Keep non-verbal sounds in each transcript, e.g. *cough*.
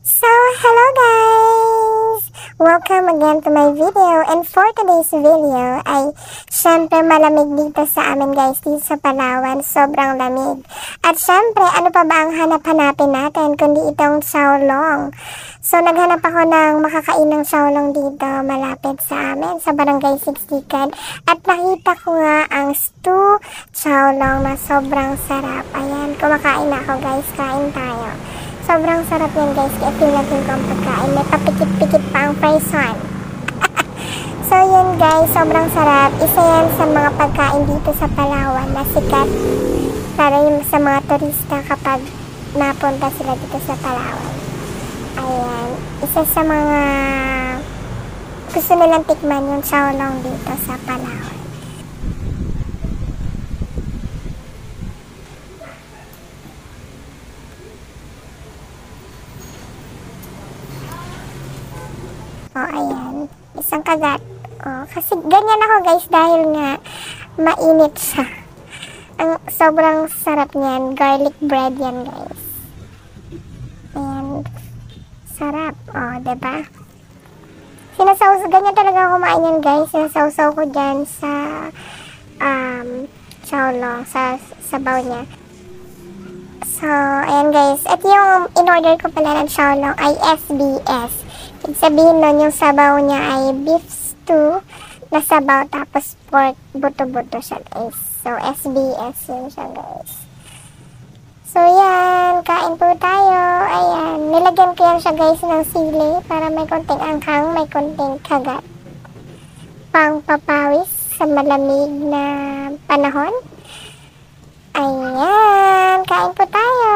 So, hello guys! Welcome again to my video and for today's video ay syempre malamig dito sa amin guys dito sa Palawan, sobrang lamig. At syempre, ano pa ba ang hanap-hanapin natin kundi itong Shaolong. So, naghanap ako ng makakain ng Shaolong dito malapit sa amin sa Barangay 60 at nakita ko nga ang stew Shaolong na sobrang sarap. Ayan, kumakain na ako guys, kain tayo. Sobrang sarap yan guys. Kaya natin ko ang pagkain. May papikit-pikit pa ang prison. *laughs* so yun guys, sobrang sarap. Isa yan sa mga pagkain dito sa Palawan na sikat para yung sa mga turista kapag napunta sila dito sa Palawan. Ayan. Isa sa mga gusto nilang tikman yung Shaolong dito sa Palawan. Oh, ayan. Isang kagat. oh, kasi ganyan ako guys dahil nga mainit siya. Ang sobrang sarap niyan. Garlic bread yan guys. Ayan. Sarap. oh, ba? Diba? Sinasawsaw, ganyan talaga kumain yan guys. Sinasawsaw ko dyan sa um, chowlong, sa sabaw niya. So, ayan guys. Ito yung in-order ko pala ng chowlong ay SBS. Sabihin nun, yung sabaw niya ay beef stew na sabaw tapos pork buto-buto siya guys. So, SBS yun siya guys. So, yan. Kain po tayo. Ayan. Nilagyan ko yan siya guys ng sili para may konting anghang, may konting kagat. Pang papawis sa malamig na panahon. Ayan. Kain po tayo.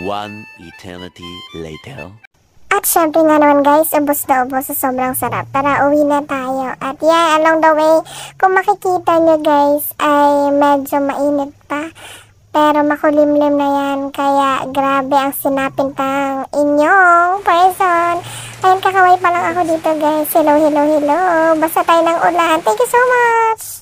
One eternity later. At syempre nga naman guys, ubos na ubos sa sobrang sarap. Tara, uwi na tayo. At yan, along the way, kung makikita nyo guys, ay medyo mainit pa. Pero makulimlim na yan, kaya grabe ang sinapintang inyong person. Ayun, kakaway pa lang ako dito guys. Hello, hello, hello. Basta tayo ng ulan. Thank you so much!